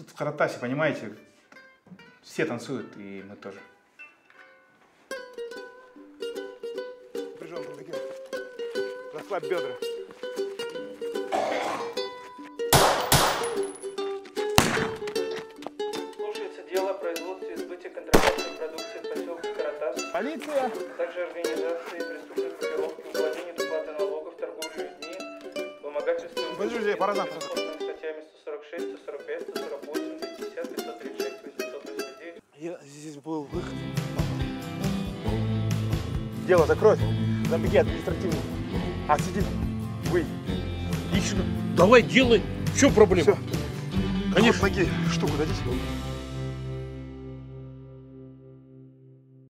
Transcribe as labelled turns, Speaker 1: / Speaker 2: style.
Speaker 1: Тут в Каратасе, понимаете, все танцуют, и мы тоже.
Speaker 2: Прижал ноги. Расслабь бедра.
Speaker 3: Слушается дело о производстве и сбытии контрабандной продукции в поселке Каратас,
Speaker 2: Полиция!
Speaker 3: а также организации преступной группировки, от уплаты налогов, торговле людьми, вымогательству
Speaker 2: Подожди, пора завтра.
Speaker 3: Статьями 146, 145, 148, 210, 536, 889.
Speaker 2: Я здесь был выход. Дело закрой. Забеги административный. А сидит. Вы.
Speaker 4: Отлично. Давай, делай. В чем проблема?
Speaker 2: Все.
Speaker 4: Конечно.
Speaker 2: Ноги штуку дадите?